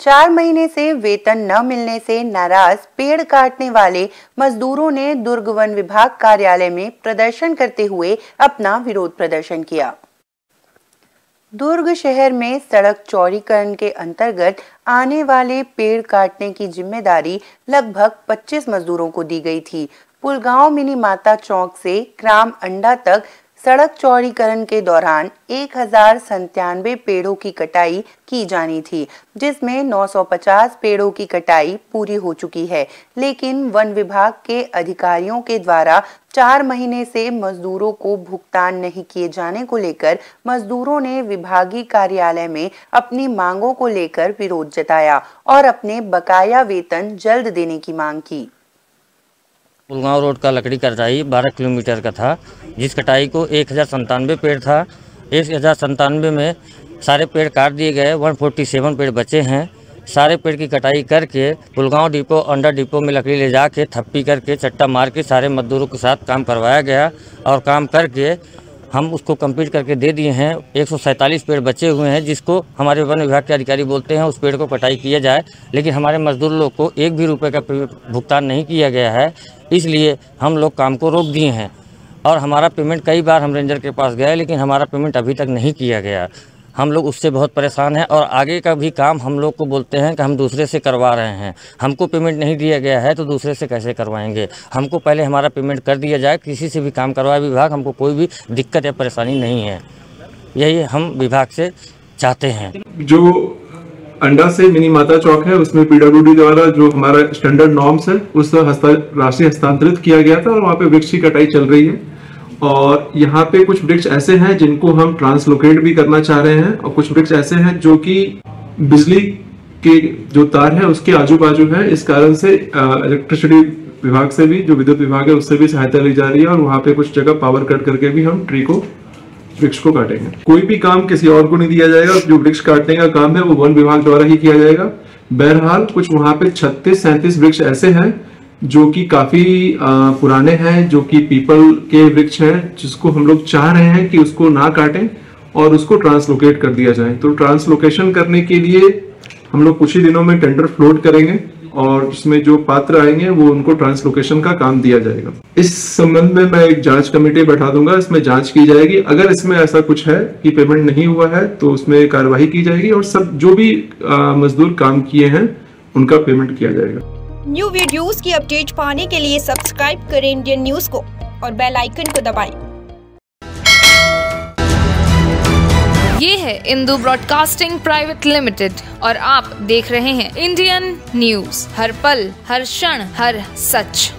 चार महीने से वेतन न मिलने से नाराज़ पेड़ काटने वाले मजदूरों ने दुर्ग वन विभाग कार्यालय में प्रदर्शन करते हुए अपना विरोध प्रदर्शन किया। दुर्ग शहर में सड़क चौड़ीकरण के अंतर्गत आने वाले पेड़ काटने की ज़िम्मेदारी लगभग 25 मजदूरों को दी गई थी। पुलगांव मिनी माता चौक से ग्राम अंडा तक सड़क चौड़ीकरण के दौरान एक हज़ार पेड़ों की कटाई की जानी थी, जिसमें 950 पेड़ों की कटाई पूरी हो चुकी है। लेकिन वन विभाग के अधिकारियों के द्वारा चार महीने से मजदूरों को भुगतान नहीं किए जाने को लेकर मजदूरों ने विभागीय कार्यालय में अपनी मांगों को लेकर विरोध जताया और अपने बकाया वेतन जल्द देने की मांग की। पुलगांव रोड का लकड़ी कटाई 12 किलोमीटर का था, जिस कटाई को एक हज़ार संतानवे पेड़ था। एक हज़ार संतानवे में सारे पेड़ काट दिए गए 147 पेड़ बचे हैं। सारे पेड़ की कटाई करके पुलगांव डिपो अंडर डिपो में लकड़ी ले जाके थप्पी करके चट्टा मार के सारे मजदूरों के साथ काम करवाया गया और काम करके हम उसको कंप्लीट करके दे दिए हैं। एक सौ सैंतालीस पेड़ बचे हुए हैं, जिसको हमारे वन विभाग के अधिकारी बोलते हैं उस पेड़ को कटाई किया जाए। लेकिन हमारे मजदूर लोग को एक भी रुपए का भुगतान नहीं किया गया है। इसलिए हम लोग काम को रोक दिए हैं। और हमारा पेमेंट कई बार हम रेंजर के पास गए, लेकिन हमारा पेमेंट अभी तक नहीं किया गया। हम लोग उससे बहुत परेशान हैं और आगे का भी काम हम लोग को बोलते हैं कि हम दूसरे से करवा रहे हैं। हमको पेमेंट नहीं दिया गया है तो दूसरे से कैसे करवाएँगे? हमको पहले हमारा पेमेंट कर दिया जाए, किसी से भी काम करवाए विभाग, हमको कोई भी दिक्कत या परेशानी नहीं है। यही हम विभाग से चाहते हैं। जो अंडा से मिनी माता चौक है, उसमें पीडब्ल्यूडी द्वारा जो हमारा स्टैंडर्ड नॉर्म्स है, उस राशि हस्तांतरित किया गया था और वहाँ पे वृक्ष की कटाई चल रही है। और यहाँ पे कुछ वृक्ष ऐसे हैं जिनको हम ट्रांसलोकेट भी करना चाह रहे हैं और कुछ वृक्ष ऐसे हैं जो कि बिजली के जो तार है, उसके आजू बाजू है। इस कारण से इलेक्ट्रिसिटी विभाग से भी, जो विद्युत विभाग है, उससे भी सहायता ली जा रही है और वहाँ पे कुछ जगह पावर कट करके भी हम ट्री को, वृक्ष को काटेंगे। कोई भी काम किसी और को नहीं दिया जाएगा। जो वृक्ष काटने का काम है, वो वन विभाग द्वारा ही किया जाएगा। बहरहाल, कुछ वहाँ पे छत्तीस सैंतीस वृक्ष ऐसे हैं जो कि काफ़ी पुराने हैं, जो कि पीपल के वृक्ष हैं, जिसको हम लोग चाह रहे हैं कि उसको ना काटें और उसको ट्रांसलोकेट कर दिया जाए। तो ट्रांसलोकेशन करने के लिए हम लोग कुछ ही दिनों में टेंडर फ्लोट करेंगे और इसमें जो पात्र आएँगे, वो उनको ट्रांसलोकेशन का काम दिया जाएगा। इस संबंध में मैं एक जाँच कमेटी बैठा दूँगा, इसमें जाँच की जाएगी। अगर इसमें ऐसा कुछ है कि पेमेंट नहीं हुआ है तो उसमें कार्रवाई की जाएगी और सब जो भी मजदूर काम किए हैं, उनका पेमेंट किया जाएगा। न्यू वीडियोस की अपडेट पाने के लिए सब्सक्राइब करें इंडियन न्यूज़ को और बेल आइकन को दबाएँ। ये है इंदू ब्रॉडकास्टिंग प्राइवेट लिमिटेड और आप देख रहे हैं इंडियन न्यूज़ हर पल, हर क्षण, हर सच